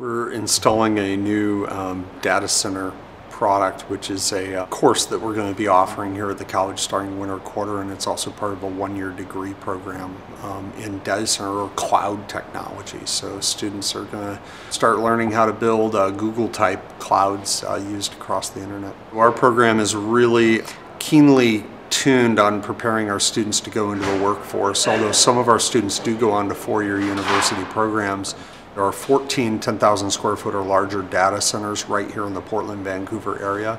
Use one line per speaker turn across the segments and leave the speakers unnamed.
We're installing a new um, data center product, which is a uh, course that we're going to be offering here at the college starting winter quarter, and it's also part of a one-year degree program um, in data center or cloud technology. So students are going to start learning how to build uh, Google-type clouds uh, used across the internet. Our program is really keenly tuned on preparing our students to go into the workforce, although some of our students do go on to four-year university programs. There are 14 10,000 square foot or larger data centers right here in the Portland, Vancouver area.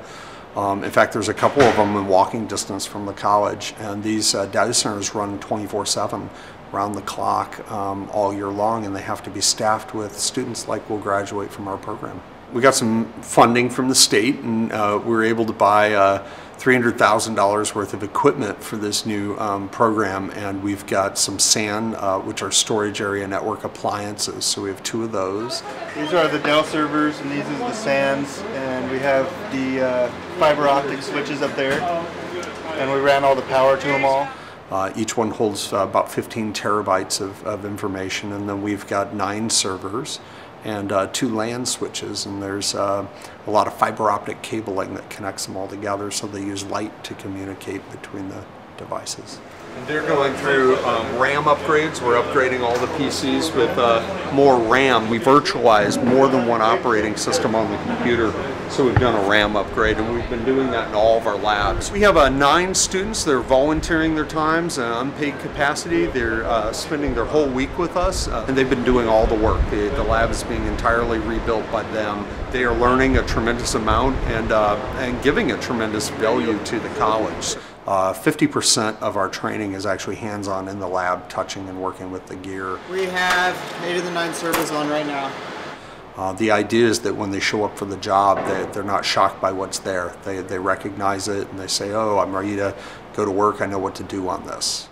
Um, in fact, there's a couple of them in walking distance from the college, and these uh, data centers run 24-7 around the clock um, all year long, and they have to be staffed with students like will graduate from our program. We got some funding from the state, and uh, we were able to buy uh, $300,000 worth of equipment for this new um, program, and we've got some SAN, uh, which are storage area network appliances. So we have two of those.
These are the Dell servers, and these is the SANs, and we have the uh, fiber optic switches up there, and we ran all the power to them all.
Uh, each one holds uh, about 15 terabytes of, of, information, and then we've got nine servers and uh, two LAN switches, and there's uh, a lot of fiber optic cabling that connects them all together, so they use light to communicate between the devices. And they're going through um, RAM upgrades. We're upgrading all the PCs with uh, more RAM. We virtualized more than one operating system on the computer, so we've done a RAM upgrade, and we've been doing that in all of our labs. We have uh, nine students that are volunteering their times in unpaid capacity. They're uh, spending their whole week with us, uh, and they've been doing all the work. The, the lab is being entirely rebuilt by them. They are learning a tremendous amount and, uh, and giving a tremendous value to the college. 50% uh, of our training is actually hands-on in the lab, touching and working with the gear.
We have eight of the nine servers on right now.
Uh, the idea is that when they show up for the job, they, they're not shocked by what's there. They, they recognize it and they say, oh, I'm ready to go to work. I know what to do on this.